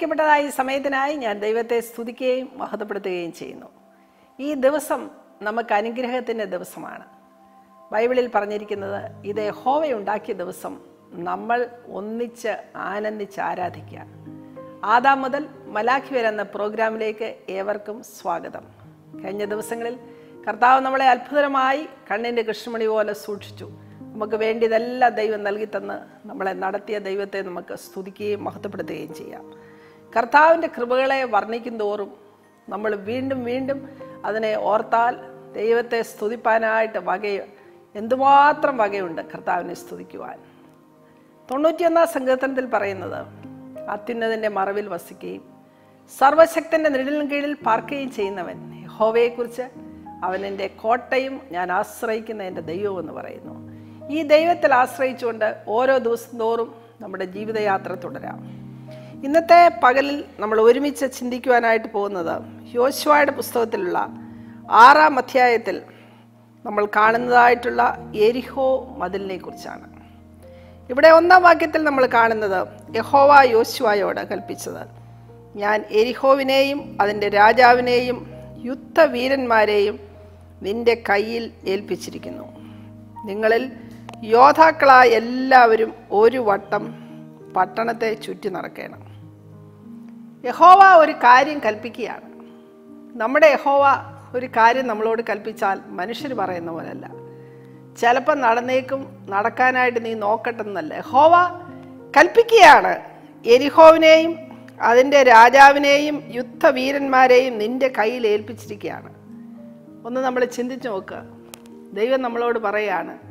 അനുഗ്രഹിക്കപ്പെട്ടതായ സമയത്തിനായി ഞാൻ ദൈവത്തെ സ്തുതിക്കുകയും മഹത്വപ്പെടുത്തുകയും ചെയ്യുന്നു. ഈ ദിവസം നമുക്ക് അനുഗ്രഹത്തിന്റെ ദിവസമാണ്. ബൈബിളിൽ പറഞ്ഞിരിക്കുന്നത് ഇത് ഹോവയുണ്ടാക്കിയ ദിവസം നമ്മൾ ഒന്നിച്ച് ആനന്ദിച്ച് ആരാധിക്കുക. ആദാം മുതൽ മലാഖി വരെ എന്ന പ്രോഗ്രാമിലേക്ക് ഏവർക്കും സ്വാഗതം. കഴിഞ്ഞ ദിവസങ്ങളിൽ കർത്താവ് നമ്മളെ അത്ഭുതമായി കണ്ണിന്റെ കൃഷ്ണമണി പോലെ സൂക്ഷിച്ചു. നമുക്ക് വേണ്ടിയതെല്ലാം ദൈവം നൽകി തന്ന് നമ്മളെ നടത്തിയ ദൈവത്തെ നമുക്ക് സ്തുതിക്കുകയും മഹത്വപ്പെടുത്തുകയും ചെയ്യാം. കർത്താവിന്റെ കൃപകളെ വർണിക്കും തോറും നമ്മൾ വീണ്ടും വീണ്ടും അതിനെ ഓർത്താൽ ദൈവത്തെ സ്തുതിപ്പാനായിട്ട് വക എന്തുമാത്രം വകയുണ്ട് കർത്താവിനെ സ്തുതിക്കുവാൻ. തൊണ്ണൂറ്റിയൊന്നാം സങ്കീർത്തനത്തിൽ പറയുന്നത് അത്യുന്നതിന്റെ മറവിൽ വസിക്കുകയും സർവശക്തന്റെ നിഴലിൻ കീഴിൽ പാർക്കുകയും ചെയ്യുന്നവൻ ഹോവയെക്കുറിച്ച് അവൻ എന്റെ കോട്ടയും ഞാൻ ആശ്രയിക്കുന്ന എന്റെ ദൈവം എന്ന് പറയുന്നു. ഈ ദൈവത്തിൽ ആശ്രയിച്ചുകൊണ്ട് ഓരോ ദിവസം തോറും നമ്മുടെ ജീവിതയാത്ര തുടരാം. ഇന്നത്തെ പകലിൽ നമ്മൾ ഒരുമിച്ച് ചിന്തിക്കുവാനായിട്ട് പോകുന്നത് യോശുവയുടെ പുസ്തകത്തിലുള്ള ആറാം അധ്യായത്തിൽ നമ്മൾ കാണുന്നതായിട്ടുള്ള എരിഹോ മതിലിനെ കുറിച്ചാണ്. ഇവിടെ ഒന്നാം വാക്യത്തിൽ നമ്മൾ കാണുന്നത് യഹോവ യോശുവായോട് കൽപ്പിച്ചത് ഞാൻ എരിഹോവിനെയും അതിന്റെ രാജാവിനെയും യുദ്ധവീരന്മാരെയും നിന്റെ കയ്യിൽ ഏൽപ്പിച്ചിരിക്കുന്നു. നിങ്ങളിൽ യോദ്ധാക്കളായ എല്ലാവരും ഒരു വട്ടം പട്ടണത്തെ ചുറ്റി നടക്കണം. യഹോവ ഒരു കാര്യം കൽപ്പിക്കുകയാണ്. നമ്മുടെ യഹോവ ഒരു കാര്യം നമ്മളോട് കൽപ്പിച്ചാൽ മനുഷ്യർ പറയുന്ന പോലല്ല ചിലപ്പോൾ നടന്നേക്കും നടക്കാനായിട്ട് നീ നോക്കട്ടെന്നല്ല. യഹോവ കൽപ്പിക്കുകയാണ്. എരിഹോവിനെയും അതിന്റെ രാജാവിനെയും യുദ്ധവീരന്മാരെയും നിന്റെ കയ്യിൽ ഏൽപ്പിച്ചിരിക്കുകയാണ്. ഒന്ന് നമ്മൾ ചിന്തിച്ച് നോക്കുക ദൈവം നമ്മളോട് പറയാണ്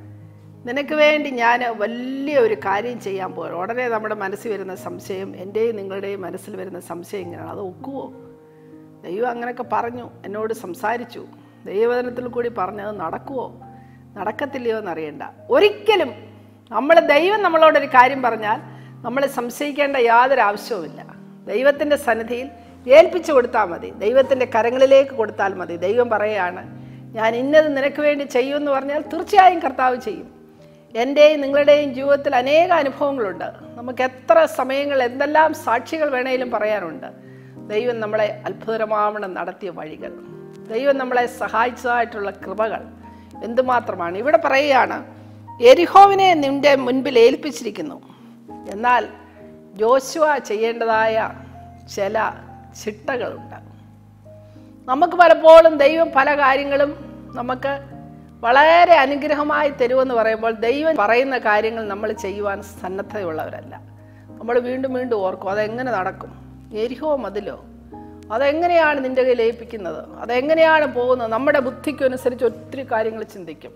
നിനക്ക് വേണ്ടി ഞാൻ വലിയ ഒരു കാര്യം ചെയ്യാൻ പോകും ഉടനെ നമ്മുടെ മനസ്സിൽ വരുന്ന സംശയം എന്റെയും നിങ്ങളുടെയും മനസ്സിൽ വരുന്ന സംശയം ഇങ്ങനെയാണ്. അത് ഒക്കുവോ? ദൈവം അങ്ങനെയൊക്കെ പറഞ്ഞു എന്നോട് സംസാരിച്ചു. ദൈവവചനത്തിൽ കൂടി പറഞ്ഞത് നടക്കുവോ? നടക്കത്തില്ലയോ എന്നറിയണ്ട. ഒരിക്കലും നമ്മൾ ദൈവം നമ്മളോടൊരു കാര്യം പറഞ്ഞാൽ നമ്മൾ സംശയിക്കേണ്ട യാതൊരു ആവശ്യവുമില്ല ദൈവത്തിന്റെ സന്നിധിയിൽ ഏൽപ്പിച്ചു കൊടുത്താൽ മതി. ദൈവത്തിന്റെ കരങ്ങളിലേക്ക് കൊടുത്താൽ മതി. ദൈവം പറയുകയാണ് ഞാൻ ഇന്നത് നിനക്ക് വേണ്ടി ചെയ്യുമെന്ന് പറഞ്ഞാൽ തീർച്ചയായും കർത്താവ് ചെയ്യും. എന്റെയും നിങ്ങളുടെയും ജീവിതത്തിൽ അനേക അനുഭവങ്ങളുണ്ട്. നമുക്ക് എത്ര സമയങ്ങൾ എന്തെല്ലാം സാക്ഷികൾ വേണേലും പറയാനുണ്ട്. ദൈവം നമ്മളെ അത്ഭുതരമാവണം നടത്തിയ വഴികൾ. ദൈവം നമ്മളെ സഹായിച്ചതായിട്ടുള്ള കൃപകൾ എന്തുമാത്രമാണ്? ഇവിടെ പറയുകയാണ് എരിഹോവിനെ നിന്റെ മുൻപിൽ ഏൽപ്പിച്ചിരിക്കുന്നു. എന്നാൽ ജോശുവ ചെയ്യേണ്ടതായ ചില ചിട്ടകളുണ്ട്. നമുക്ക് പലപ്പോഴും ദൈവം പല കാര്യങ്ങളും നമുക്ക് വളരെ അനുഗ്രഹമായി തരുമെന്ന് പറയുമ്പോൾ ദൈവം പറയുന്ന കാര്യങ്ങൾ നമ്മൾ ചെയ്യുവാൻ സന്നദ്ധതയുള്ളവരല്ല. നമ്മൾ വീണ്ടും വീണ്ടും ഓർക്കും അതെങ്ങനെ നടക്കും? എരിഹോ മതിലോ? അതെങ്ങനെയാണ് നിന്റെ കയ്യിൽ ഏൽപ്പിക്കുന്നത്? അതെങ്ങനെയാണ് പോകുന്നത്? നമ്മുടെ ബുദ്ധിക്കനുസരിച്ച് ഒത്തിരി കാര്യങ്ങൾ ചിന്തിക്കും.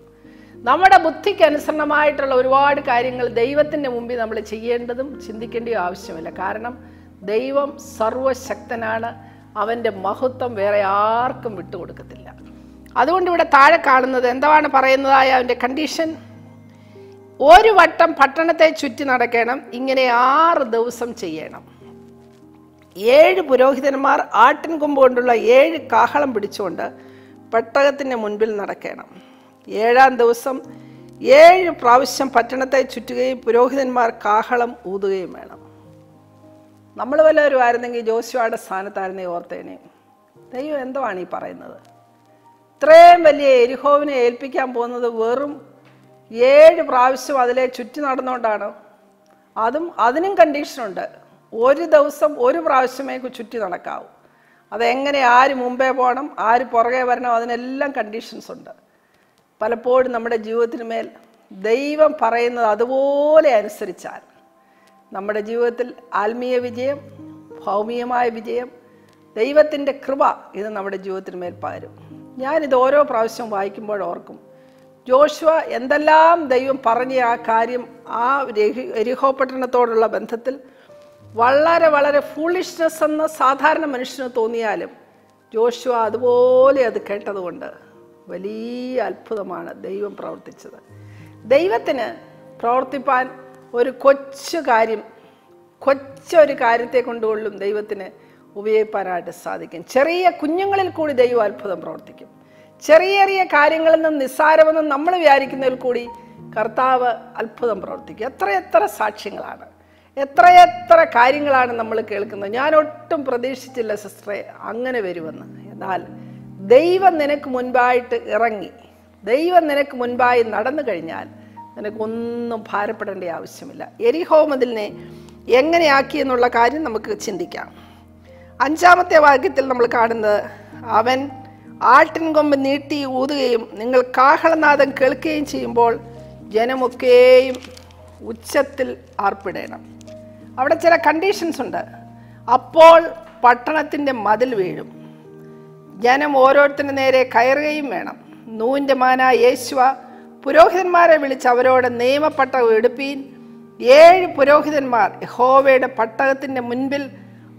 നമ്മുടെ ബുദ്ധിക്ക് അനുസരണമായിട്ടുള്ള ഒരുപാട് കാര്യങ്ങൾ ദൈവത്തിന്റെ മുമ്പിൽ നമ്മൾ ചെയ്യേണ്ടതും ചിന്തിക്കേണ്ടതും ആവശ്യമില്ല. കാരണം ദൈവം സർവശക്തനാണ്. അവന്റെ മഹത്വം വേറെ ആർക്കും വിട്ടുകൊടുക്കത്തില്ല. അതുകൊണ്ട് ഇവിടെ താഴെ കാണുന്നത് എന്താണ് പറയുന്നതായ അവന്റെ കണ്ടീഷൻ ഒരു വട്ടം പട്ടണത്തെ ചുറ്റി നടക്കണം ഇങ്ങനെ ആറ് ദിവസം ചെയ്യണം. ഏഴ് പുരോഹിതന്മാർ ആട്ടിൻ കൊമ്പ് കൊണ്ടുള്ള ഏഴ് കാഹളം പിടിച്ചുകൊണ്ട് പെട്ടകത്തിന്റെ മുൻപിൽ നടക്കണം. ഏഴാം ദിവസം ഏഴ് പ്രാവശ്യം പട്ടണത്തെ ചുറ്റുകയും പുരോഹിതന്മാർ കാഹളം ഊതുകയും വേണം. നമ്മൾ വല്ലവരും ആയിരുന്നെങ്കിൽ ജോശുവയുടെ സ്ഥാനത്തായിരുന്നേ ഓർത്തേനെ. ദൈവം എന്തോ ആണ് ഈ പറയുന്നത്? ഇത്രയും വലിയ എരിഹോവിനെ ഏൽപ്പിക്കാൻ പോകുന്നത് വെറും ഏഴ് പ്രാവശ്യം അതിലെ ചുറ്റി നടന്നുകൊണ്ടാണ്. അതും അതിനും കണ്ടീഷനുണ്ട് ഒരു ദിവസം ഒരു പ്രാവശ്യമേ ചുറ്റി നടക്കാവൂ. അതെങ്ങനെ ആര് മുമ്പേ പോകണം ആര് പുറകെ വരണം അതിനെല്ലാം കണ്ടീഷൻസ് ഉണ്ട്. പലപ്പോഴും നമ്മുടെ ജീവിതത്തിന് മേൽ ദൈവം പറയുന്നത് അതുപോലെ അനുസരിച്ചാൽ നമ്മുടെ ജീവിതത്തിൽ ആത്മീയ വിജയം ഭൗമികമായ വിജയം ദൈവത്തിന്റെ കൃപ ഇത് നമ്മുടെ ജീവിതത്തിന് മേൽ പകരും. ഞാനിത് ഓരോ പ്രാവശ്യം വായിക്കുമ്പോൾ ഓർക്കും. ജോഷുവ എന്തെല്ലാം ദൈവം പറഞ്ഞ ആ കാര്യം ആ എരിഹോ പട്ടണത്തോടുള്ള ബന്ധത്തിൽ വളരെ വളരെ ഫൂളിഷ്നെസ് എന്ന് സാധാരണ മനുഷ്യന് തോന്നിയാലും ജോഷുവ അതുപോലെ അത് കേട്ടതുകൊണ്ട് വലിയ അത്ഭുതമാണ് ദൈവം പ്രവർത്തിച്ചത്. ദൈവത്തിന് പ്രവർത്തിപ്പാൻ ഒരു കൊച്ചു കാര്യം കൊച്ചൊരു കാര്യത്തെ കൊണ്ടുകൊള്ളും ദൈവത്തിന് ഉപയോഗിക്കാനായിട്ട് സാധിക്കും. ചെറിയ കുഞ്ഞുങ്ങളിൽ കൂടി ദൈവം അത്ഭുതം പ്രവർത്തിക്കും. ചെറിയ ചെറിയ കാര്യങ്ങളിൽ നിന്നും നിസ്സാരമെന്നും നമ്മൾ വിചാരിക്കുന്നതിൽ കൂടി കർത്താവ് അത്ഭുതം പ്രവർത്തിക്കും. എത്ര എത്ര സാക്ഷ്യങ്ങളാണ്. എത്രയെത്ര കാര്യങ്ങളാണ് നമ്മൾ കേൾക്കുന്നത്. ഞാൻ ഒട്ടും പ്രതീക്ഷിച്ചില്ല സിസ്റ്ററെ അങ്ങനെ വരുമെന്ന്. എന്നാൽ ദൈവം നിനക്ക് മുൻപായിട്ട് ഇറങ്ങി. ദൈവം നിനക്ക് മുൻപായി നടന്നു കഴിഞ്ഞാൽ നിനക്കൊന്നും ഭാരപ്പെടേണ്ട ആവശ്യമില്ല. എരിഹോമതിലിനെ എങ്ങനെയാക്കി എന്നുള്ള കാര്യം നമുക്ക് ചിന്തിക്കാം. അഞ്ചാമത്തെ വാക്യത്തിൽ നമ്മൾ കാണുന്നത് അവൻ ആട്ടിൻകൊമ്പ് നീട്ടി ഊതുകയും നിങ്ങൾ കാഹളനാദം കേൾക്കുകയും ചെയ്യുമ്പോൾ ജനമൊക്കെയും ഉച്ചത്തിൽ ആർപ്പിടണം. അവിടെ ചില കണ്ടീഷൻസ് ഉണ്ട്. അപ്പോൾ പട്ടണത്തിന്റെ മതിൽ വീഴും. ജനം ഓരോരുത്തരുടെ നേരെ കയറുകയും വേണം. നൂന്റെ മാന യേശുവ പുരോഹിതന്മാരെ വിളിച്ച് അവരോട് നിയമപ്പട്ടകം എടുപ്പീൻ. ഏഴ് പുരോഹിതന്മാർ യഹോവയുടെ പട്ടകത്തിന്റെ മുൻപിൽ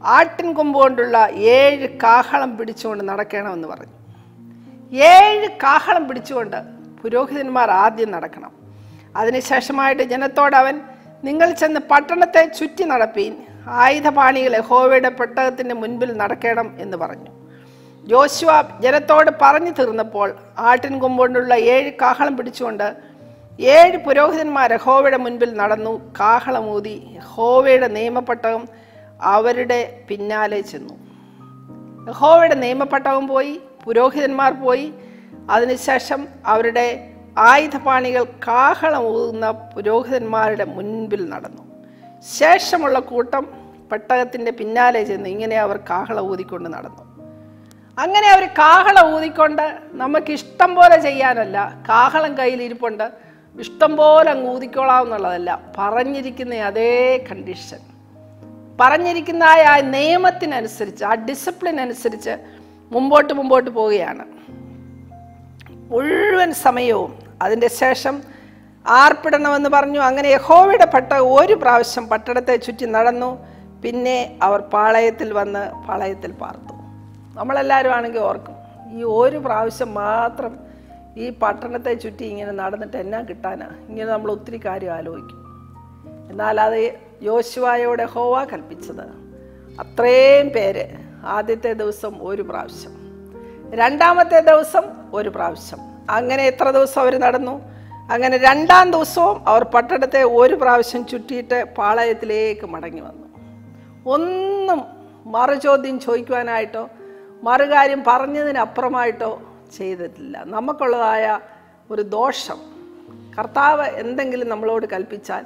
ആട്ടിൻ കൊമ്പ് കൊണ്ടുള്ള ഏഴ് കാഹളം പിടിച്ചുകൊണ്ട് നടക്കണമെന്ന് പറഞ്ഞു. ഏഴ് കാഹളം പിടിച്ചുകൊണ്ട് പുരോഹിതന്മാർ ആദ്യം നടക്കണം. അതിനുശേഷമായിട്ട് ജനത്തോട് അവൻ നിങ്ങൾ ചെന്ന് പട്ടണത്തെ ചുറ്റി നടപ്പീൻ. ആയുധപാണികൾ യഹോവയുടെ പെട്ടകത്തിന്റെ മുൻപിൽ നടക്കണം എന്ന് പറഞ്ഞു. ജോശുവ ജനത്തോട് പറഞ്ഞു തീർന്നപ്പോൾ ആട്ടിൻ കൊണ്ടുള്ള ഏഴ് കാഹളം പിടിച്ചുകൊണ്ട് ഏഴ് പുരോഹിതന്മാർ യഹോവയുടെ മുൻപിൽ നടന്നു. കാഹളമൂതി യഹോവയുടെ നിയമപ്പെട്ടകം അവരുടെ പിന്നാലെ ചെന്നു. യഹോവയുടെ നിയമപ്പെട്ടവും പോയി പുരോഹിതന്മാർ പോയി. അതിനുശേഷം അവരുടെ ആയുധപാണികൾ കാഹളം ഊതുന്ന പുരോഹിതന്മാരുടെ മുൻപിൽ നടന്നു. ശേഷമുള്ള കൂട്ടം പെട്ടകത്തിന്റെ പിന്നാലെ ചെന്ന് ഇങ്ങനെ അവർ കാഹള ഊതിക്കൊണ്ട് നടന്നു. അങ്ങനെ അവർ കാഹള ഊതിക്കൊണ്ട് നമുക്കിഷ്ടം പോലെ ചെയ്യാനല്ല കാഹളം കയ്യിൽ ഇരിപ്പുണ്ട്. ഇഷ്ടം പോലെ അങ്ങ് ഊതിക്കോളാം എന്നുള്ളതല്ല പറഞ്ഞിരിക്കുന്ന അതേ കണ്ടീഷൻ പറഞ്ഞിരിക്കുന്ന ആ നിയമത്തിനനുസരിച്ച് ആ ഡിസിപ്ലിൻ അനുസരിച്ച് മുമ്പോട്ട് മുമ്പോട്ട് പോവുകയാണ്. മുഴുവൻ സമയവും അതിന്റെ ശേഷം ആർപ്പിടണമെന്ന് പറഞ്ഞു. അങ്ങനെ യഹോവയുടെ പട്ട ഒരു പ്രാവശ്യം പട്ടണത്തെ ചുറ്റി നടന്നു. പിന്നെ അവർ പാളയത്തിൽ വന്ന് പാളയത്തിൽ പാർത്തു. നമ്മളെല്ലാവരും ആണെങ്കിൽ ഓർക്കും ഈ ഒരു പ്രാവശ്യം മാത്രം ഈ പട്ടണത്തെ ചുറ്റി ഇങ്ങനെ നടന്നിട്ട് എന്നാ കിട്ടാനാ? ഇങ്ങനെ നമ്മൾ ഒത്തിരി കാര്യം ആലോചിക്കും. എന്നാൽ അത് യോശുവായോടെ ഹോവ കൽപ്പിച്ചത്. അത്രയും പേര് ആദ്യത്തെ ദിവസം ഒരു പ്രാവശ്യം. രണ്ടാമത്തെ ദിവസം ഒരു പ്രാവശ്യം. അങ്ങനെ എത്ര ദിവസം അവർ നടന്നു? അങ്ങനെ രണ്ടാം ദിവസവും അവർ പട്ടണത്തെ ഒരു പ്രാവശ്യം ചുറ്റിയിട്ട് പാളയത്തിലേക്ക് മടങ്ങി വന്നു. ഒന്നും മറുചോദ്യം ചോദിക്കുവാനായിട്ടോ മറുകാര്യം പറഞ്ഞതിനപ്പുറമായിട്ടോ ചെയ്തിട്ടില്ല. നമുക്കുള്ളതായ ഒരു ദോഷം. കർത്താവ് എന്തെങ്കിലും നമ്മളോട് കൽപ്പിച്ചാൽ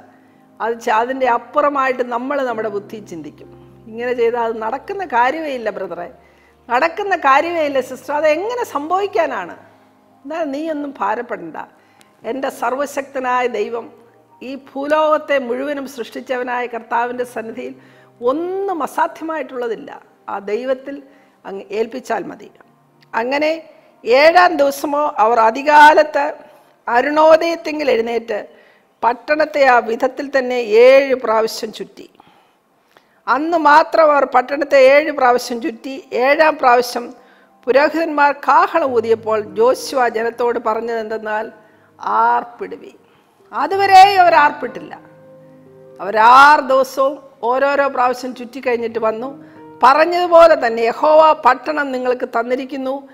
അത് അതിന്റെ അപ്പുറമായിട്ട് നമ്മൾ നമ്മുടെ ബുദ്ധി ചിന്തിക്കും. ഇങ്ങനെ ചെയ്താൽ അത് നടക്കുന്ന കാര്യമേ ഇല്ല ബ്രദറെ. നടക്കുന്ന കാര്യമേ ഇല്ല സിസ്റ്റർ. അത് എങ്ങനെ സംഭവിക്കാനാണ്? എന്നാൽ നീയൊന്നും ഭാരപ്പെടണ്ട. എന്റെ സർവശക്തനായ ദൈവം ഈ ഭൂലോകത്തെ മുഴുവനും സൃഷ്ടിച്ചവനായ കർത്താവിന്റെ സന്നിധിയിൽ ഒന്നും അസാധ്യമായിട്ടുള്ളതില്ല. ആ ദൈവത്തിൽ അങ്ങ് ഏൽപ്പിച്ചാൽ മതി. അങ്ങനെ ഏഴാം ദിവസമോ അവർ അധികാലത്ത് അരുണോദയത്തെങ്കിൽ എഴുന്നേറ്റ് പട്ടണത്തെ ആ വിധത്തിൽ തന്നെ ഏഴ് പ്രാവശ്യം ചുറ്റി. അന്ന് മാത്രം അവർ പട്ടണത്തെ ഏഴ് പ്രാവശ്യം ചുറ്റി. ഏഴാം പ്രാവശ്യം പുരോഹിതന്മാർ കാഹളം ഊതിയപ്പോൾ ജോശുവ ജനത്തോട് പറഞ്ഞത് എന്തെന്നാൽ ആർപ്പിടുവി അതുവരെ അവർ ആർപ്പിട്ടില്ല. അവരാറ് ദിവസവും ഓരോരോ പ്രാവശ്യം ചുറ്റിക്കഴിഞ്ഞിട്ട് വന്നു. പറഞ്ഞതുപോലെ തന്നെ യഹോവ പട്ടണം നിങ്ങൾക്ക് തന്നിരിക്കുന്നു.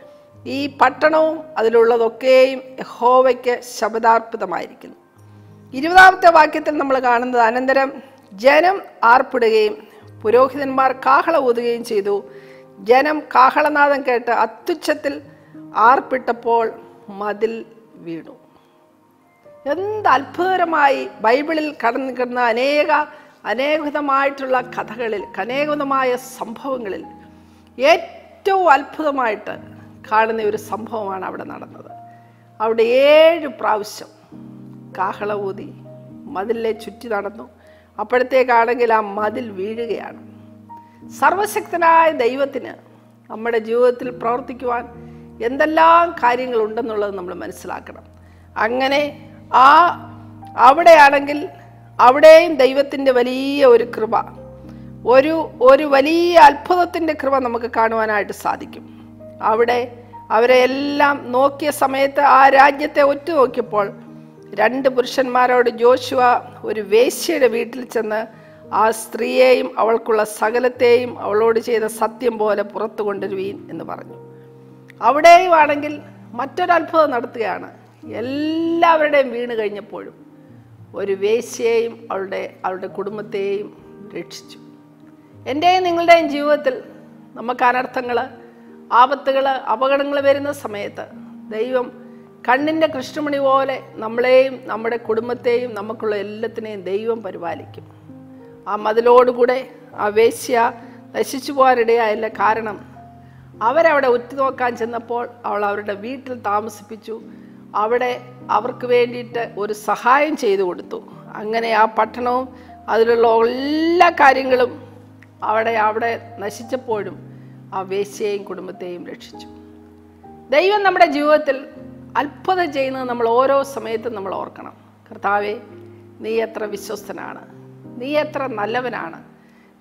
ഈ പട്ടണവും അതിലുള്ളതൊക്കെയും യഹോവയ്ക്ക് ശബദാർപ്പിതമായിരിക്കുന്നു ഇരുപതാമത്തെ വാക്യത്തിൽ നമ്മൾ കാണുന്നത് അനന്തരം ജനം ആർപ്പിടുകയും പുരോഹിതന്മാർ കാഹള ഊതുകയും ചെയ്തു. ജനം കാഹളനാദം കേട്ട് അത്യുച്ഛത്തിൽ ആർപ്പിട്ടപ്പോൾ മതിൽ വീണു. എന്ത് അത്ഭുതകരമായി ബൈബിളിൽ കടന്നു കിടന്ന അനേക അനേകവിധമായിട്ടുള്ള കഥകളിൽ അനേകവിധമായ സംഭവങ്ങളിൽ ഏറ്റവും അത്ഭുതമായിട്ട് കാണുന്ന ഒരു സംഭവമാണ് അവിടെ നടന്നത്. അവിടെ ഏഴ് പ്രാവശ്യം കാഹള ഊതി മതിലിനെ ചുറ്റി നടന്നു. അപ്പോഴത്തേക്കാണെങ്കിൽ ആ മതിൽ വീഴുകയാണ്. സർവശക്തനായ ദൈവത്തിന് നമ്മുടെ ജീവിതത്തിൽ പ്രവർത്തിക്കുവാൻ എന്തെല്ലാം കാര്യങ്ങളുണ്ടെന്നുള്ളത് നമ്മൾ മനസ്സിലാക്കണം. അങ്ങനെ ആ അവിടെയാണെങ്കിൽ അവിടെയും ദൈവത്തിന്റെ വലിയ ഒരു കൃപ ഒരു ഒരു വലിയ അത്ഭുതത്തിന്റെ കൃപ നമുക്ക് കാണുവാനായിട്ട് സാധിക്കും. അവിടെ അവരെ എല്ലാം നോക്കിയ സമയത്ത് ആ രാജ്യത്തെ ഒറ്റ നോക്കിയപ്പോൾ രണ്ട് പുരുഷന്മാരോട് ജോഷുവ ഒരു വേശ്യയുടെ വീട്ടിൽ ചെന്ന് ആ സ്ത്രീയെയും അവൾക്കുള്ള സകലത്തെയും അവളോട് ചെയ്ത സത്യം പോലെ പുറത്തു കൊണ്ടുവരുവീൻ എന്ന് പറഞ്ഞു. അവിടെയും ആണെങ്കിൽ മറ്റൊരത്ഭുതം നടത്തുകയാണ്. എല്ലാവരുടെയും വീണ് കഴിഞ്ഞപ്പോഴും ഒരു വേശ്യയെയും അവളുടെ അവളുടെ കുടുംബത്തെയും രക്ഷിച്ചു. എന്റെയും നിങ്ങളുടെയും ജീവിതത്തിൽ നമുക്ക് അനർത്ഥങ്ങൾ ആപത്തുകൾ അപകടങ്ങൾ വരുന്ന സമയത്ത് ദൈവം കണ്ണിന്റെ കൃഷ്ണമണി പോലെ നമ്മളെയും നമ്മുടെ കുടുംബത്തെയും നമുക്കുള്ള എല്ലാത്തിനെയും ദൈവം പരിപാലിക്കും. ആ മതിലോടുകൂടെ ആ വേശ്യ നശിച്ചു പോകാനിടയായില്ല കാരണം അവരവിടെ ഉറ്റുനോക്കാൻ ചെന്നപ്പോൾ അവൾ അവരുടെ വീട്ടിൽ താമസിപ്പിച്ചു. അവിടെ അവർക്ക് വേണ്ടിയിട്ട് ഒരു സഹായം ചെയ്തു കൊടുത്തു. അങ്ങനെ ആ പട്ടണവും അതിലുള്ള എല്ലാ കാര്യങ്ങളും അവിടെ അവിടെ നശിച്ചപ്പോഴും ആ വേശ്യയെയും കുടുംബത്തെയും രക്ഷിച്ചു. ദൈവം നമ്മുടെ ജീവിതത്തിൽ അത്ഭുതം ചെയ്യുന്നത് നമ്മൾ ഓരോ സമയത്തും നമ്മൾ ഓർക്കണം. കർത്താവെ നീ എത്ര വിശ്വസ്തനാണ്. നീ എത്ര നല്ലവനാണ്.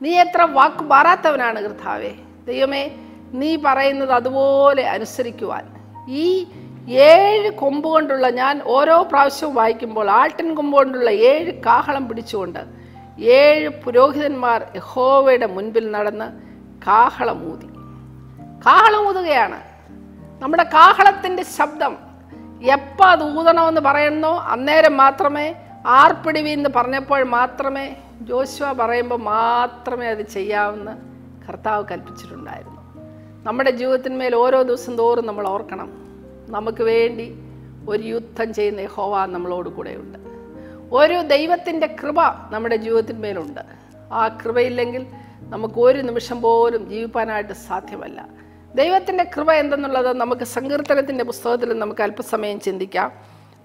നീ എത്ര വാക്ക് മാറാത്തവനാണ് കർത്താവെ. ദൈവമേ നീ പറയുന്നത് അതുപോലെ അനുസരിക്കുവാൻ. ഈ ഏഴ് കൊമ്പ് കൊണ്ടുള്ള ഞാൻ ഓരോ പ്രാവശ്യവും വായിക്കുമ്പോൾ ആട്ടിൻ കൊമ്പ് കൊണ്ടുള്ള ഏഴ് കാഹളം പിടിച്ചുകൊണ്ട് ഏഴ് പുരോഹിതന്മാർ യഹോവയുടെ മുൻപിൽ നടന്ന് കാഹളമൂതി കാഹളമൂതുകയാണ് നമ്മുടെ കാഹളത്തിന്റെ ശബ്ദം എപ്പോൾ അത് ഊതണമെന്ന് പറയണോ അന്നേരം മാത്രമേ ആർപ്പിടിവി എന്ന് പറഞ്ഞപ്പോൾ മാത്രമേ ജോശുവ പറയുമ്പോൾ മാത്രമേ അത് ചെയ്യാവുന്ന കർത്താവ് കൽപ്പിച്ചിട്ടുണ്ടായിരുന്നു. നമ്മുടെ ജീവിതത്തിന്മേൽ ഓരോ ദിവസം തോറും നമ്മൾ ഓർക്കണം. നമുക്ക് വേണ്ടി ഒരു യുദ്ധം ചെയ്യുന്ന ഹോവ നമ്മളോട് കൂടെയുണ്ട്. ഒരു ദൈവത്തിന്റെ കൃപ നമ്മുടെ ജീവിതത്തിന്മേലുണ്ട്. ആ കൃപയില്ലെങ്കിൽ നമുക്ക് ഒരു നിമിഷം പോലും ജീവിപ്പാനായിട്ട് സാധ്യമല്ല. ദൈവത്തിന്റെ കൃപ എന്തെന്നുള്ളത് നമുക്ക് സങ്കീർത്തനത്തിന്റെ പുസ്തകത്തിൽ നമുക്ക് അല്പസമയം ചിന്തിക്കാം.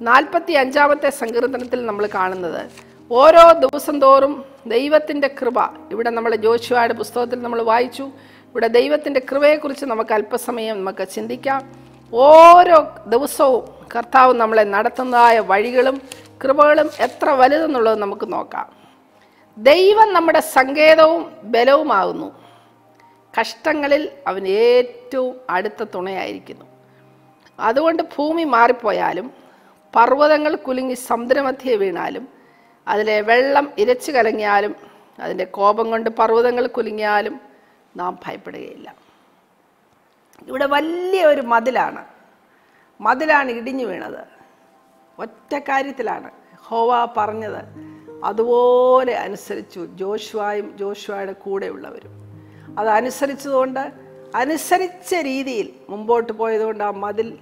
നാൽപ്പത്തി അഞ്ചാമത്തെ സങ്കീർത്തനത്തിൽ നമ്മൾ കാണുന്നത് ഓരോ ദിവസം തോറും ദൈവത്തിന്റെ കൃപ. ഇവിടെ നമ്മൾ ജോഷുവയുടെ പുസ്തകത്തിൽ നമ്മൾ വായിച്ചു. ഇവിടെ ദൈവത്തിന്റെ കൃപയെക്കുറിച്ച് നമുക്ക് അല്പസമയം നമുക്ക് ചിന്തിക്കാം. ഓരോ ദിവസവും കർത്താവ് നമ്മളെ നടത്തുന്നതായ വഴികളും കൃപകളും എത്ര വലുതെന്നുള്ളത് നമുക്ക് നോക്കാം. ദൈവം നമ്മുടെ സങ്കേതവും ബലവുമാകുന്നു. കഷ്ടങ്ങളിൽ അവൻ ഏറ്റവും അടുത്ത തുണയായിരിക്കുന്നു. അതുകൊണ്ട് ഭൂമി മാറിപ്പോയാലും പർവതങ്ങൾ കുലുങ്ങി സമുദ്രമധ്യേ വീണാലും അതിലെ വെള്ളം ഇരച്ചു കലങ്ങിയാലും അതിന്റെ കോപം കൊണ്ട് പർവതങ്ങൾ കുലുങ്ങിയാലും നാം ഭയപ്പെടുകയില്ല. ഇവിടെ വലിയ ഒരു മതിലാണ്. മതിലാണ് ഇടിഞ്ഞു വീണത്. ഒറ്റ കാര്യത്തിലാണ്. ഹോവ പറഞ്ഞത് അതുപോലെ അനുസരിച്ചു ജോഷുവായും ജോഷുവയുടെ കൂടെയുള്ളവരും. അത് അനുസരിച്ചതുകൊണ്ട് അനുസരിച്ച രീതിയിൽ മുമ്പോട്ട് പോയതുകൊണ്ട് ആ മതിൽ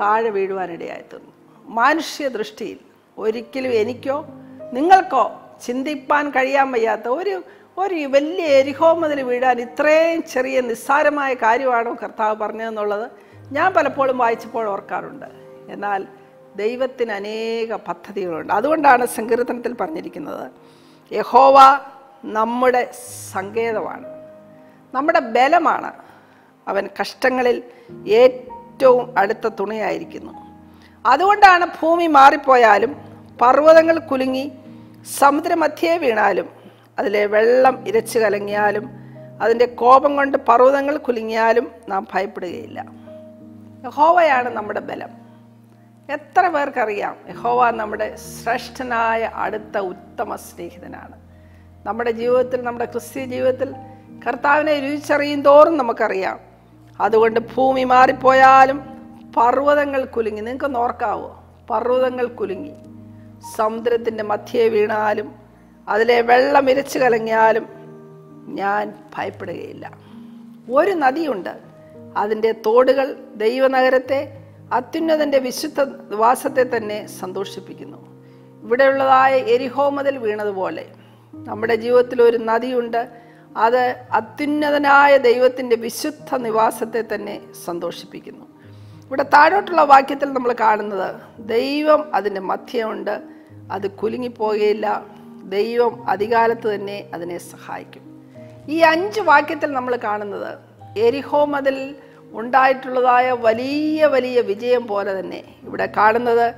താഴെ വീഴുവാനിടയായിത്തീർന്നു. മാനുഷ്യ ദൃഷ്ടിയിൽ ഒരിക്കലും എനിക്കോ നിങ്ങൾക്കോ ചിന്തിപ്പാൻ കഴിയാൻ വയ്യാത്ത ഒരു ഒരു വലിയ എരിഹോ മുതൽ വീഴാൻ ഇത്രയും ചെറിയ നിസ്സാരമായ കാര്യമാണോ കർത്താവ് പറഞ്ഞതെന്നുള്ളത് ഞാൻ പലപ്പോഴും വായിച്ചപ്പോൾ ഓർക്കാറുണ്ട്. എന്നാൽ ദൈവത്തിന് അനേക പദ്ധതികളുണ്ട്. അതുകൊണ്ടാണ് സങ്കീർത്തനത്തിൽ പറഞ്ഞിരിക്കുന്നത് യഹോവ നമ്മുടെ സങ്കേതമാണ്. നമ്മുടെ ബലമാണ്. അവൻ കഷ്ടങ്ങളിൽ ഏറ്റവും അടുത്ത തുണയായിരിക്കുന്നു. അതുകൊണ്ടാണ് ഭൂമി മാറിപ്പോയാലും പർവതങ്ങൾ കുലുങ്ങി സമുദ്രമധ്യേ വീണാലും അതിലെ വെള്ളം ഇരച്ചു കലങ്ങിയാലും അതിന്റെ കോപം കൊണ്ട് പർവതങ്ങൾ കുലുങ്ങിയാലും നാം ഭയപ്പെടുകയില്ല. യഹോവയാണ് നമ്മുടെ ബലം. എത്ര പേർക്കറിയാം യഹോവ നമ്മുടെ ശ്രേഷ്ഠനായ അടുത്ത ഉത്തമ സ്നേഹിതനാണ്. നമ്മുടെ ജീവിതത്തിൽ നമ്മുടെ ക്രിസ്ത്യ ജീവിതത്തിൽ കർത്താവിനെ രുചിച്ചറിയും തോറും നമുക്കറിയാം. അതുകൊണ്ട് ഭൂമി മാറിപ്പോയാലും പർവതങ്ങൾ കുലുങ്ങി. നിങ്ങൾക്ക് ഓർക്കാവോ? പർവതങ്ങൾ കുലുങ്ങി. സമുദ്രത്തിന്റെ മധ്യേ വീണാലും അതിലെ വെള്ളം ഇരച്ചു കലങ്ങിയാലും ഞാൻ ഭയപ്പെടുകയില്ല. ഒരു നദിയുണ്ട്. അതിന്റെ തോടുകൾ ദൈവനഗരത്തെ അത്യുന്നതന്റെ വിശുദ്ധ വാസത്തെ തന്നെ സന്തോഷിപ്പിക്കുന്നു. ഇവിടെയുള്ളതായ എരിഹോമതിൽ മുതൽ വീണതുപോലെ. നമ്മുടെ ജീവിതത്തിൽ ഒരു നദിയുണ്ട്. അത് അത്യുന്നതനായ ദൈവത്തിന്റെ വിശുദ്ധ നിവാസത്തെ തന്നെ സന്തോഷിപ്പിക്കുന്നു. ഇവിടെ താഴോട്ടുള്ള വാക്യത്തിൽ നമ്മൾ കാണുന്നത് ദൈവം അതിന്റെ മധ്യമുണ്ട് അത് കുലുങ്ങിപ്പോകുകയില്ല ദൈവം അധികാലത്ത് തന്നെ അതിനെ സഹായിക്കും. ഈ അഞ്ച് വാക്യത്തിൽ നമ്മൾ കാണുന്നത് എരിഹോ മതിൽ ഉണ്ടായിട്ടുള്ളതായ വലിയ വലിയ വിജയം പോലെ തന്നെ. ഇവിടെ കാണുന്നത്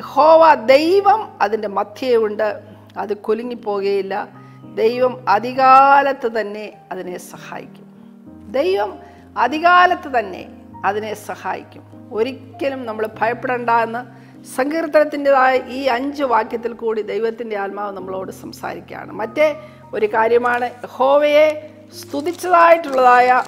ഹോവ ദൈവം അതിന്റെ മധ്യയുണ്ട് അത് കുലുങ്ങിപ്പോകുകയില്ല ദൈവം അധികാലത്ത് തന്നെ അതിനെ സഹായിക്കും. ദൈവം അധികാലത്ത് തന്നെ അതിനെ സഹായിക്കും. ഒരിക്കലും നമ്മൾ ഭയപ്പെടേണ്ട എന്ന് സങ്കീർത്തനത്തിന്റെതായ ഈ അഞ്ച് വാക്യത്തിൽ കൂടി ദൈവത്തിന്റെ ആത്മാവ് നമ്മളോട് സംസാരിക്കുകയാണ്. മറ്റേ ഒരു കാര്യമാണ് ഹോവയെ സ്തുതിച്ചതായിട്ടുള്ളതായ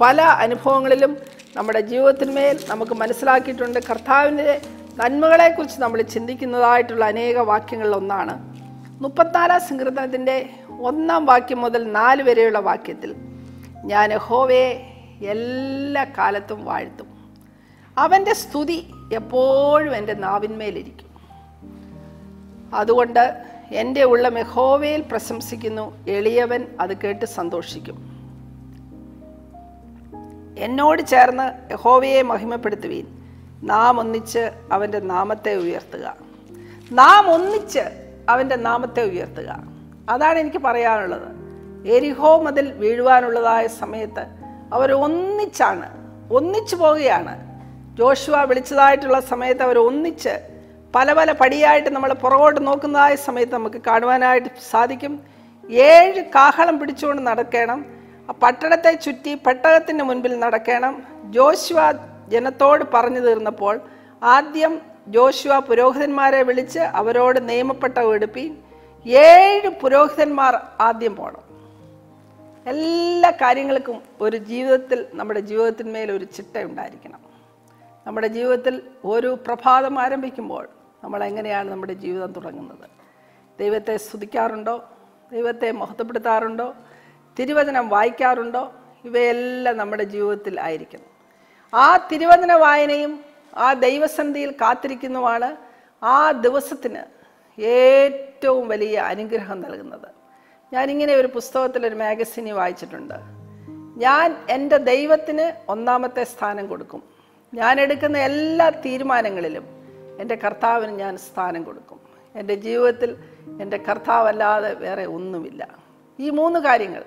പല അനുഭവങ്ങളിലും നമ്മുടെ ജീവിതത്തിന്മേൽ നമുക്ക് മനസ്സിലാക്കിയിട്ടുണ്ട്. കർത്താവിന്റെ നന്മകളെക്കുറിച്ച് നമ്മൾ ചിന്തിക്കുന്നതായിട്ടുള്ള അനേക വാക്യങ്ങളിലൊന്നാണ് മുപ്പത്തിനാലാം സങ്കീർത്തനത്തിന്റെ ഒന്നാം വാക്യം മുതൽ നാല് വരെയുള്ള വാക്യത്തിൽ ഞാൻ ഹോവയെ എല്ലാ കാലത്തും വാഴ്ത്തും. അവന്റെ സ്തുതി എപ്പോഴും എന്റെ നാവിന്മേലിരിക്കും. അതുകൊണ്ട് എന്റെ ഉള്ള മെഹോവയിൽ പ്രശംസിക്കുന്നു എളിയവൻ അത് കേട്ട് സന്തോഷിക്കും. എന്നോട് ചേർന്ന് യഹോവയെ മഹിമപ്പെടുത്തുവീൻ. നാം ഒന്നിച്ച് അവന്റെ നാമത്തെ ഉയർത്തുക. നാം ഒന്നിച്ച് അവന്റെ നാമത്തെ ഉയർത്തുക. അതാണ് എനിക്ക് പറയാനുള്ളത്. എരിഹോ മുതൽ വീഴുവാനുള്ളതായ സമയത്ത് അവർ ഒന്നിച്ചാണ് ഒന്നിച്ചു പോവുകയാണ്. ജോഷുവ വിളിച്ചതായിട്ടുള്ള സമയത്ത് അവർ ഒന്നിച്ച് പല പല പടിയായിട്ട് നമ്മൾ പുറകോട്ട് നോക്കുന്നതായ സമയത്ത് നമുക്ക് കാണുവാനായിട്ട് സാധിക്കും. ഏഴ് കാഹളം പിടിച്ചുകൊണ്ട് നടക്കണം. ആ പട്ടണത്തെ ചുറ്റി പെട്ടകത്തിന്റെ മുൻപിൽ നടക്കണം. ജോഷുവ ജനത്തോട് പറഞ്ഞു തീർന്നപ്പോൾ ആദ്യം ജോഷുവ പുരോഹിതന്മാരെ വിളിച്ച് അവരോട് നിയമപ്പെട്ട എടുപ്പി ഏഴ് പുരോഹിതന്മാർ ആദ്യം പോകണം എല്ലാ കാര്യങ്ങൾക്കും ഒരു ജീവിതത്തിൽ നമ്മുടെ ജീവിതത്തിന്മേൽ ഒരു ചിട്ട ഉണ്ടായിരിക്കണം. നമ്മുടെ ജീവിതത്തിൽ ഒരു പ്രഭാതം ആരംഭിക്കുമ്പോൾ നമ്മൾ എങ്ങനെയാണ് നമ്മുടെ ജീവിതം തുടങ്ങുന്നത്? ദൈവത്തെ സ്തുതിക്കാറുണ്ടോ? ദൈവത്തെ മഹത്വപ്പെടുത്താറുണ്ടോ? തിരുവചനം വായിക്കാറുണ്ടോ? ഇവയെല്ലാം നമ്മുടെ ജീവിതത്തിൽ ആയിരിക്കണം. ആ തിരുവചന വായനയും ആ ദൈവസന്ധിയിൽ കാത്തിരിക്കുന്നതാണ് ആ ദിവസത്തിന് ഏറ്റവും വലിയ അനുഗ്രഹം നൽകുന്നത്. ഞാനിങ്ങനെ ഒരു പുസ്തകത്തിൽ ഒരു മാഗസിനി വായിച്ചിട്ടുണ്ട്. ഞാൻ എന്റെ ദൈവത്തിന് ഒന്നാമത്തെ സ്ഥാനം കൊടുക്കും. ഞാൻ എടുക്കുന്ന എല്ലാ തീരുമാനങ്ങളിലും എന്റെ കർത്താവിന് ഞാൻ സ്ഥാനം കൊടുക്കും. എന്റെ ജീവിതത്തിൽ എന്റെ കർത്താവല്ലാതെ വേറെ ഒന്നുമില്ല. ഈ മൂന്ന് കാര്യങ്ങൾ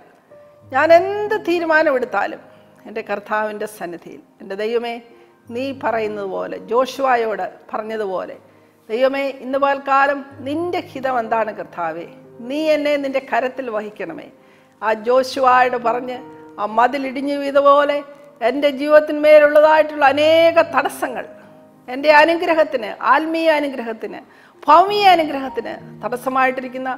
ഞാൻ എന്ത് തീരുമാനമെടുത്താലും എന്റെ കർത്താവിന്റെ സന്നിധിയിൽ എന്റെ ദൈവമേ നീ പറയുന്നത് പോലെ ജോഷുവായോട് പറഞ്ഞതുപോലെ ദൈവമേ ഇന്ന് പൽക്കാലം നിന്റെ ഹിതം എന്താണ് കർത്താവേ? നീ എന്നെ നിന്റെ കരത്തിൽ വഹിക്കണമേ. ആ ജോഷുവായോട് പറഞ്ഞ് ആ മതിലിടിഞ്ഞു ഇതുപോലെ എന്റെ ജീവിതത്തിന്മേലുള്ളതായിട്ടുള്ള അനേക തടസ്സങ്ങൾ എന്റെ അനുഗ്രഹത്തിന് ആത്മീയ അനുഗ്രഹത്തിന് ഭൗമിക അനുഗ്രഹത്തിന് തടസ്സമായിട്ടിരിക്കുന്ന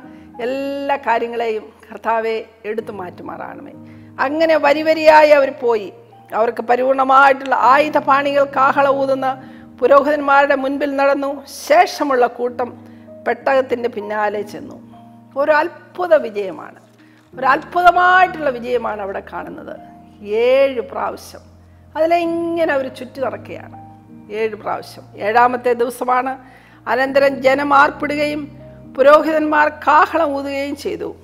എല്ലാ കാര്യങ്ങളെയും കർത്താവെ എടുത്തു മാറ്റുമാറാണമേ. അങ്ങനെ വരിവരിയായി അവർ പോയി. അവർക്ക് പരിപൂർണമായിട്ടുള്ള ആയുധപാണികൾ കാഹള ഊതുന്ന പുരോഹിതന്മാരുടെ മുൻപിൽ നടന്നു. ശേഷമുള്ള കൂട്ടം പെട്ടകത്തിന്റെ പിന്നാലെ ചെന്നു. ഒരു അത്ഭുത വിജയമാണ്. ഒരു അത്ഭുതമായിട്ടുള്ള വിജയമാണ് അവിടെ കാണുന്നത്. ഏഴ് പ്രാവശ്യം. അതിലെ ഇങ്ങനെ അവർ ചുറ്റി നടക്കുകയാണ്. ഏഴ് പ്രാവശ്യം. ഏഴാമത്തെ ദിവസമാണ്. അനന്തരം ജനം ആർപ്പിടുകയും പുരോഹിതന്മാർ കാഹളം ഊതുകയും ചെയ്തു.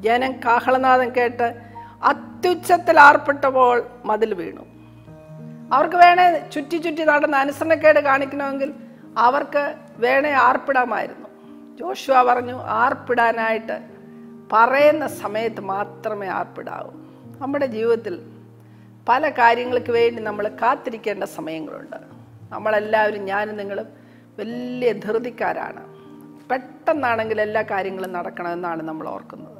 ജനം കാഹളനാഥം കേട്ട് അത്യുച്ചത്തിൽ ആർപ്പെട്ടപ്പോൾ മതിൽ വീണു. അവർക്ക് വേണേ ചുറ്റി ചുറ്റി നടന്ന് അനുസരണക്കേട് കാണിക്കണമെങ്കിൽ അവർക്ക് വേണേ ആർപ്പിടാമായിരുന്നു. ജോഷുവ പറഞ്ഞു ആർപ്പിടാനായിട്ട് പറയുന്ന സമയത്ത് മാത്രമേ ആർപ്പിടാവൂ. നമ്മുടെ ജീവിതത്തിൽ പല കാര്യങ്ങൾക്ക് വേണ്ടി നമ്മൾ കാത്തിരിക്കേണ്ട സമയങ്ങളുണ്ട്. നമ്മളെല്ലാവരും ഞാനും നിങ്ങളും വലിയ ധൃതിക്കാരാണ്. പെട്ടെന്നാണെങ്കിൽ എല്ലാ കാര്യങ്ങളും നടക്കണമെന്നാണ് നമ്മൾ ഓർക്കുന്നത്.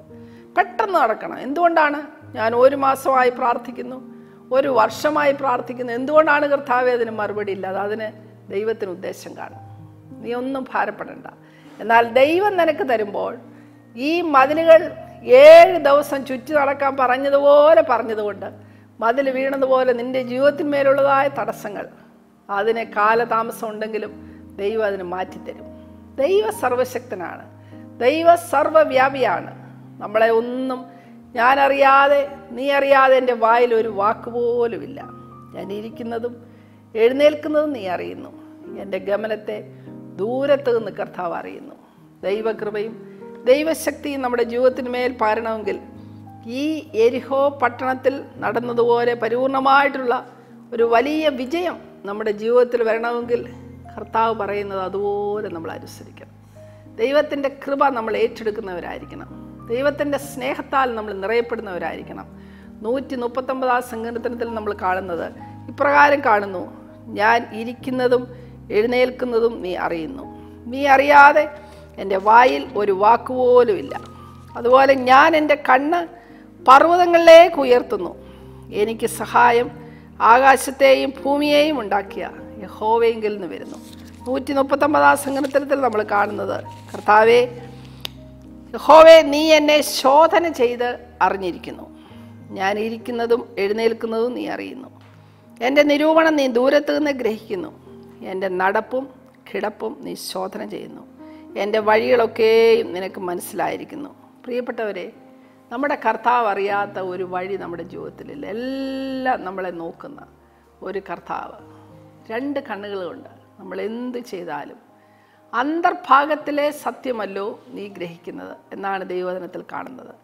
പെട്ടെന്ന് നടക്കണം. എന്തുകൊണ്ടാണ്? ഞാൻ ഒരു മാസമായി പ്രാർത്ഥിക്കുന്നു. ഒരു വർഷമായി പ്രാർത്ഥിക്കുന്നു. എന്തുകൊണ്ടാണ് കർത്താവ് അതിന് മറുപടി ഇല്ലാതെ അതിന് ദൈവത്തിന് ഉദ്ദേശം കാണും? നീ ഒന്നും ഭാരപ്പെടണ്ട. എന്നാൽ ദൈവം നിനക്ക് തരുമ്പോൾ ഈ മതിലുകൾ ഏഴ് ദിവസം ചുറ്റി നടക്കാൻ പറഞ്ഞതുപോലെ പറഞ്ഞതുകൊണ്ട് മതിൽ വീണതുപോലെ നിന്റെ ജീവിതത്തിന്മേലുള്ളതായ തടസ്സങ്ങൾ അതിന് കാലതാമസം ഉണ്ടെങ്കിലും ദൈവം അതിന് മാറ്റിത്തരും. ദൈവ സർവശക്തനാണ്. ദൈവ സർവവ്യാപിയാണ്. നമ്മളെ ഒന്നും ഞാൻ അറിയാതെ നീ അറിയാതെ എന്റെ വായിൽ ഒരു വാക്ക് പോലുമില്ല. ഞാൻ ഇരിക്കുന്നതും എഴുന്നേൽക്കുന്നതും നീ അറിയുന്നു. എന്റെ ഗമനത്തെ ദൂരത്ത് നിന്ന് കർത്താവ് അറിയുന്നു. ദൈവകൃപയും ദൈവശക്തിയും നമ്മുടെ ജീവിതത്തിന് മേൽ പാരണമെങ്കിൽ ഈ എരിഹോ പട്ടണത്തിൽ നടന്നതുപോലെ പരിപൂർണമായിട്ടുള്ള ഒരു വലിയ വിജയം നമ്മുടെ ജീവിതത്തിൽ വരണമെങ്കിൽ കർത്താവ് പറയുന്നത് അതുപോലെ നമ്മൾ അനുസരിക്കണം. ദൈവത്തിന്റെ കൃപ നമ്മൾ ഏറ്റെടുക്കുന്നവരായിരിക്കണം. ദൈവത്തിന്റെ സ്നേഹത്താൽ നമ്മൾ നിറയപ്പെടുന്നവരായിരിക്കണം. നൂറ്റി മുപ്പത്തൊമ്പതാം സങ്കീർത്തനത്തിൽ നമ്മൾ കാണുന്നത് ഇപ്രകാരം കാണുന്നു ഞാൻ ഇരിക്കുന്നതും എഴുന്നേൽക്കുന്നതും നീ അറിയുന്നു. നീ അറിയാതെ എന്റെ വായിൽ ഒരു വാക്കുപോലും ഇല്ല. അതുപോലെ ഞാൻ എന്റെ കണ്ണ് പർവതങ്ങളിലേക്ക് ഉയർത്തുന്നു. എനിക്ക് സഹായം ആകാശത്തെയും ഭൂമിയെയും ഉണ്ടാക്കിയ യഹോവയെങ്കിൽ നിന്ന് വരുന്നു. നൂറ്റി മുപ്പത്തൊമ്പതാം സങ്കീർത്തനത്തിൽ നമ്മൾ കാണുന്നത് കർത്താവെ യഹോവേ നീ എന്നെ ശോധന ചെയ്ത് അറിഞ്ഞിരിക്കുന്നു. ഞാൻ ഇരിക്കുന്നതും എഴുന്നേൽക്കുന്നതും നീ അറിയുന്നു. എന്റെ നിരൂപണം നീ ദൂരത്ത് നിന്ന് ഗ്രഹിക്കുന്നു. എന്റെ നടപ്പും കിടപ്പും നീ ശോധന ചെയ്യുന്നു. എന്റെ വഴികളൊക്കെയും നിനക്ക് മനസ്സിലായിരിക്കുന്നു. പ്രിയപ്പെട്ടവരെ നമ്മുടെ കർത്താവ് അറിയാത്ത ഒരു വഴി നമ്മുടെ ജീവിതത്തിലില്ല. എല്ലാം നമ്മളെ നോക്കുന്ന ഒരു കർത്താവ്. രണ്ട് കണ്ണുകളുണ്ട്. നമ്മൾ എന്ത് ചെയ്താലും അന്തർഭാഗത്തിലെ സത്യമല്ലോ നീ ഗ്രഹിക്കുന്നത് എന്നാണ് ദൈവവചനത്തിൽ കാണുന്നത്.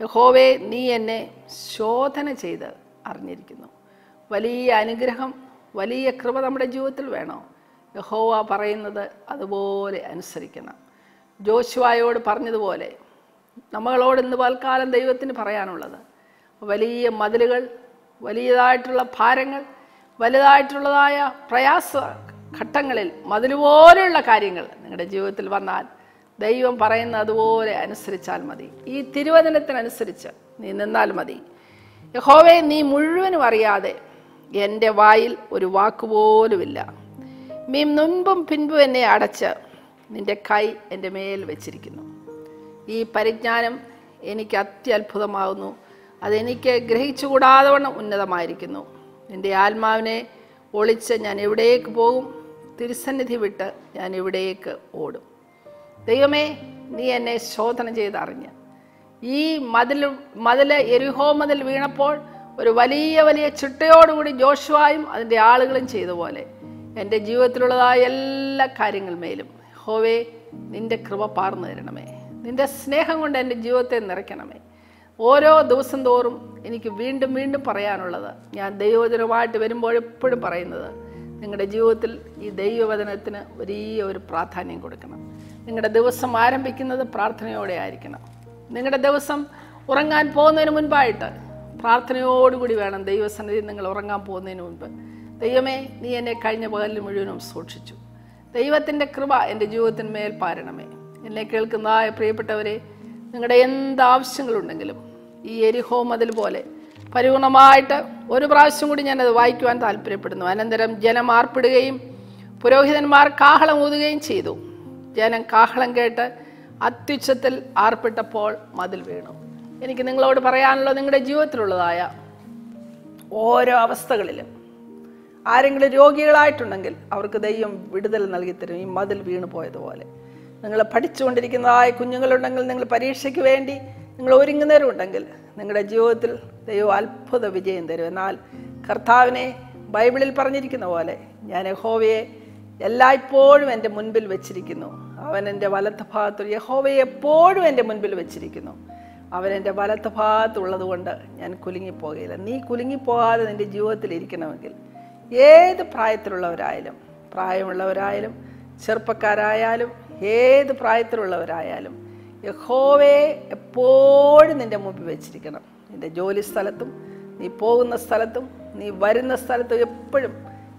യഹോവേ നീ എന്നെ ശോധന ചെയ്ത് അറിഞ്ഞിരിക്കുന്നു. വലിയ അനുഗ്രഹം വലിയ കൃപ നമ്മുടെ ജീവിതത്തിൽ വേണോ? യഹോവ പറയുന്നത് അതുപോലെ അനുസരിക്കണം. ജോശുവായോട് പറഞ്ഞതുപോലെ നമ്മളോട് ഇന്ന് പൽക്കാലം ദൈവത്തിന് പറയാനുള്ളത് വലിയ മതിലുകൾ വലിയതായിട്ടുള്ള ഭാരങ്ങൾ വലുതായിട്ടുള്ളതായ പ്രയാസ ഘട്ടങ്ങളിൽ മതിലുപോലെയുള്ള കാര്യങ്ങൾ നിങ്ങളുടെ ജീവിതത്തിൽ വന്നാൽ ദൈവം പറയുന്ന അതുപോലെ അനുസരിച്ചാൽ മതി. ഈ തിരുവചനത്തിനനുസരിച്ച് നീ നിന്നാൽ മതി. യഹോവേ നീ മുഴുവനും അറിയാതെ എന്റെ വായിൽ ഒരു വാക്കുപോലുമില്ല. മീം മുൻപും പിൻപും എന്നെ അടച്ച് നിന്റെ കൈ എന്റെ മേൽ വെച്ചിരിക്കുന്നു. ഈ പരിജ്ഞാനം എനിക്ക് അത്യത്ഭുതമാകുന്നു അതെനിക്ക് ഗ്രഹിച്ചുകൂടാതെ വണ്ണം ഉന്നതമായിരിക്കുന്നു. എന്റെ ആത്മാവിനെ ഒളിച്ച് ഞാൻ എവിടേക്ക് പോകും? തിരുസന്നിധി വിട്ട് ഞാൻ ഇവിടേക്ക് ഓടും. ദൈവമേ നീ എന്നെ ശോധന ചെയ്തറിഞ്ഞ്. ഈ മതിൽ മതിൽ എരിഹോ മതിൽ വീണപ്പോൾ ഒരു വലിയ വലിയ ചിട്ടയോടുകൂടി ജോഷുവായും അതിന്റെ ആളുകളും ചെയ്ത പോലെ എന്റെ ജീവിതത്തിലുള്ളതായ എല്ലാ കാര്യങ്ങൾ മേലും ഹോവേ നിന്റെ കൃപ പാർന്നു തരണമേ. നിന്റെ സ്നേഹം കൊണ്ട് എന്റെ ജീവിതത്തെ നിറയ്ക്കണമേ. ഓരോ ദിവസം തോറും എനിക്ക് വീണ്ടും വീണ്ടും പറയാനുള്ളത് ഞാൻ ദൈവജനമായിട്ട് വരുമ്പോൾ എപ്പോഴും പറയുന്നത് നിങ്ങളുടെ ജീവിതത്തിൽ ഈ ദൈവവചനത്തിന് വലിയ ഒരു പ്രാധാന്യം കൊടുക്കണം. നിങ്ങളുടെ ദിവസം ആരംഭിക്കുന്നത് പ്രാർത്ഥനയോടെ ആയിരിക്കണം. നിങ്ങളുടെ ദിവസം ഉറങ്ങാൻ പോകുന്നതിന് മുൻപായിട്ട് പ്രാർത്ഥനയോടുകൂടി വേണം ദൈവസന്നിധി നിങ്ങൾ ഉറങ്ങാൻ പോകുന്നതിന് മുൻപ്. ദൈവമേ നീ എന്നെ കഴിഞ്ഞ പകലിൽ മുഴുവനും സൂക്ഷിച്ചു. ദൈവത്തിന്റെ കൃപ എന്റെ ജീവിതത്തിന് മേൽ പാരണമേ. എന്നെ കേൾക്കുന്നതായ പ്രിയപ്പെട്ടവരെ നിങ്ങളുടെ എന്ത് ആവശ്യങ്ങളുണ്ടെങ്കിലും ഈ എരിഹോ മതിൽ പോലെ പരിപൂർണമായിട്ട് ഒരു പ്രാവശ്യം കൂടി ഞാനത് വായിക്കുവാൻ താല്പര്യപ്പെടുന്നു. അനന്തരം ജനം ആർപ്പിടുകയും പുരോഹിതന്മാർ കാഹളം ഊതുകയും ചെയ്തു. ജനം കാഹളം കേട്ട് അത്യുച്ഛത്തിൽ ആർപ്പിട്ടപ്പോൾ മതിൽ വീണു. എനിക്ക് നിങ്ങളോട് പറയാനുള്ളത് നിങ്ങളുടെ ജീവിതത്തിലുള്ളതായ ഓരോ അവസ്ഥകളിലും ആരെങ്കിലും രോഗികളായിട്ടുണ്ടെങ്കിൽ അവർക്ക് ദൈവം വിടുതൽ നൽകിത്തരും തരും. ഈ മതിൽ വീണു പോയതുപോലെ. നിങ്ങൾ പഠിച്ചുകൊണ്ടിരിക്കുന്നതായ കുഞ്ഞുങ്ങളുണ്ടെങ്കിൽ നിങ്ങൾ പരീക്ഷയ്ക്ക് വേണ്ടി നിങ്ങൾ ഒരുങ്ങുന്നവരുണ്ടെങ്കിൽ നിങ്ങളുടെ ജീവിതത്തിൽ ദൈവം അത്ഭുത വിജയം തരും. എന്നാൽ കർത്താവിനെ ബൈബിളിൽ പറഞ്ഞിരിക്കുന്ന പോലെ ഞാൻ യഹോവയെ എല്ലായ്പ്പോഴും എന്റെ മുൻപിൽ വെച്ചിരിക്കുന്നു. അവൻ എന്റെ വലത്ത് ഭാഗത്ത് യഹോവയെ എപ്പോഴും എന്റെ മുൻപിൽ വെച്ചിരിക്കുന്നു. അവൻ എന്റെ വലത്ത് ഭാഗത്തുള്ളത് കൊണ്ട് ഞാൻ കുലുങ്ങിപ്പോകുകയില്ല നീ കുലുങ്ങിപ്പോകാതെ നിന്റെ ജീവിതത്തിൽ ഇരിക്കണമെങ്കിൽ ഏത് പ്രായത്തിലുള്ളവരായാലും പ്രായമുള്ളവരായാലും ചെറുപ്പക്കാരായാലും ഏത് പ്രായത്തിലുള്ളവരായാലും യഹോവയെ എപ്പോഴും നിന്റെ മുമ്പിൽ വെച്ചിരിക്കണം. നിന്റെ ജോലി സ്ഥലത്തും നീ പോകുന്ന സ്ഥലത്തും നീ വരുന്ന സ്ഥലത്തും എപ്പോഴും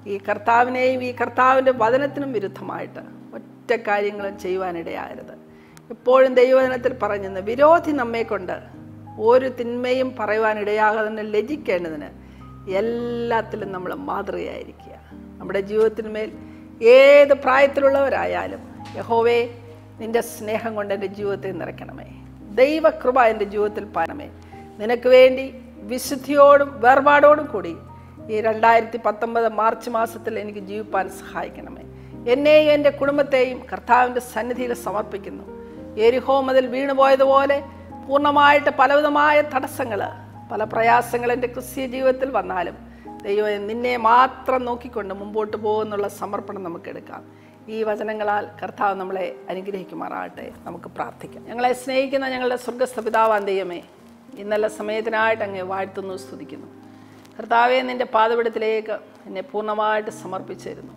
ഈ കർത്താവിനെയും ഈ കർത്താവിന്റെ വചനത്തിനും വിരുദ്ധമായിട്ട് ഒറ്റ കാര്യങ്ങളും ചെയ്യുവാനിടയാകരുത്. എപ്പോഴും ദൈവവചനത്തിൽ പറഞ്ഞെന്ന് വിരോധി നമ്മെക്കൊണ്ട് ഒരു തിന്മയും പറയുവാനിടയാകാതെ ലജിക്കേണ്ടതിന് എല്ലാത്തിലും നമ്മൾ മാതൃകയായിരിക്കുക. നമ്മുടെ ജീവിതത്തിന്മേൽ ഏത് പ്രായത്തിലുള്ളവരായാലും യഹോവേ നിന്റെ സ്നേഹം കൊണ്ട് എന്റെ ജീവിതത്തെ നിറയ്ക്കണമേ. ദൈവകൃപ എന്റെ ജീവിതത്തിൽ പാനമേ നിനക്ക് വേണ്ടി വിശുദ്ധിയോടും വേർപാടോടും കൂടി ഈ രണ്ടായിരത്തി പത്തൊമ്പത് മാർച്ച് മാസത്തിൽ എനിക്ക് ജീവിപ്പാൻ സഹായിക്കണമേ. എന്നെയും എന്റെ കുടുംബത്തെയും കർത്താവിന്റെ സന്നിധിയിൽ സമർപ്പിക്കുന്നു. എരിഹോ മുതൽ വീണുപോയതുപോലെ പൂർണമായിട്ട് പലവിധമായ തടസ്സങ്ങൾ പല പ്രയാസങ്ങൾ എന്റെ ക്രിസ്തീയ ജീവിതത്തിൽ വന്നാലും ദൈവം നിന്നെ മാത്രം നോക്കിക്കൊണ്ട് മുമ്പോട്ട് പോകുന്നുള്ള സമർപ്പണം നമുക്ക് എടുക്കാം. ഈ വചനങ്ങളാൽ കർത്താവ് നമ്മളെ അനുഗ്രഹിക്കുമാറാകട്ടെ. നമുക്ക് പ്രാർത്ഥിക്കാം. ഞങ്ങളെ സ്നേഹിക്കുന്ന ഞങ്ങളുടെ സ്വർഗസ്ഥ പിതാവ് ദൈവമേ ഇന്നലെ സമയത്തിനായിട്ട് അങ്ങ് വാഴ്ത്തുന്നു സ്തുതിക്കുന്നു. കർത്താവെ നിന്റെ പാതപിടത്തിലേക്ക് എന്നെ പൂർണമായിട്ട് സമർപ്പിച്ചിരുന്നു.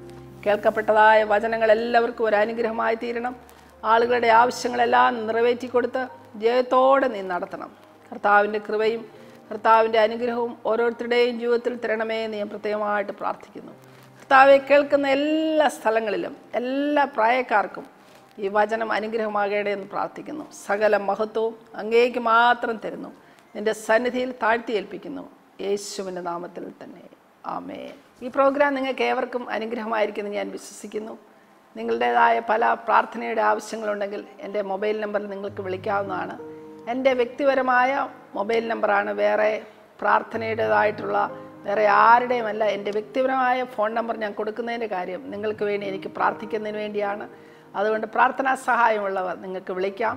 കേൾക്കപ്പെട്ടതായ വചനങ്ങൾ എല്ലാവർക്കും ഒരു അനുഗ്രഹമായി തീരണം. ആളുകളുടെ ആവശ്യങ്ങളെല്ലാം നിറവേറ്റി കൊടുത്ത് ജയത്തോടെ നീ നടത്തണം. കർത്താവിന്റെ കൃപയും കർത്താവിന്റെ അനുഗ്രഹവും ഓരോരുത്തരുടെയും ജീവിതത്തിൽ തരണമേ എന്ന് പ്രത്യേകമായിട്ട് പ്രാർത്ഥിക്കുന്നു. കർത്താവെ കേൾക്കുന്ന എല്ലാ സ്ഥലങ്ങളിലും എല്ലാ പ്രായക്കാർക്കും ഈ വചനം അനുഗ്രഹമാകേണ്ടേ എന്ന് പ്രാർത്ഥിക്കുന്നു. സകല മഹത്വവും അങ്ങേക്ക് മാത്രം തരുന്നു. നിന്റെ സന്നിധിയിൽ താഴ്ത്തി ഏൽപ്പിക്കുന്നു. യേശുവിന്റെ നാമത്തിൽ തന്നെ. ആമേ ഈ പ്രോഗ്രാം നിങ്ങൾക്ക് ഏവർക്കും അനുഗ്രഹമായിരിക്കുമെന്ന് ഞാൻ വിശ്വസിക്കുന്നു. നിങ്ങളുടേതായ പല പ്രാർത്ഥനയുടെ ആവശ്യങ്ങളുണ്ടെങ്കിൽ എന്റെ മൊബൈൽ നമ്പറിൽ നിങ്ങൾക്ക് വിളിക്കാവുന്നതാണ്. എന്റെ വ്യക്തിപരമായ മൊബൈൽ നമ്പറാണ് വേറെ പ്രാർത്ഥനയുടേതായിട്ടുള്ള വേറെ ആരുടെയും അല്ല. എന്റെ വ്യക്തിപരമായ ഫോൺ നമ്പർ ഞാൻ കൊടുക്കുന്നതിന്റെ കാര്യം നിങ്ങൾക്ക് വേണ്ടി എനിക്ക് പ്രാർത്ഥിക്കുന്നതിന് വേണ്ടിയാണ്. അതുകൊണ്ട് പ്രാർത്ഥനാ സഹായമുള്ളവർ നിങ്ങൾക്ക് വിളിക്കാം.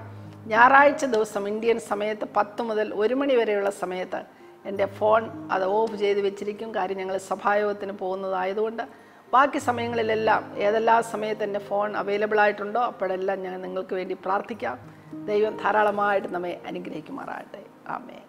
ഞായറാഴ്ച ദിവസം ഇന്ത്യൻ സമയത്ത് പത്ത് മുതൽ ഒരു മണി വരെയുള്ള സമയത്ത് എന്റെ ഫോൺ അത് ഓഫ് ചെയ്ത് വെച്ചിരിക്കും. കാര്യം ഞങ്ങൾ സഭായോഗത്തിന് പോകുന്നതായതുകൊണ്ട് ബാക്കി സമയങ്ങളിലെല്ലാം ഏതെല്ലാം സമയത്ത് എന്റെ ഫോൺ അവൈലബിൾ ആയിട്ടുണ്ടോ അപ്പോഴെല്ലാം ഞാൻ നിങ്ങൾക്ക് വേണ്ടി പ്രാർത്ഥിക്കാം. ദൈവം ധാരാളമായിട്ട് നമ്മെ അനുഗ്രഹിക്കുമാറാകട്ടെ. ആമേ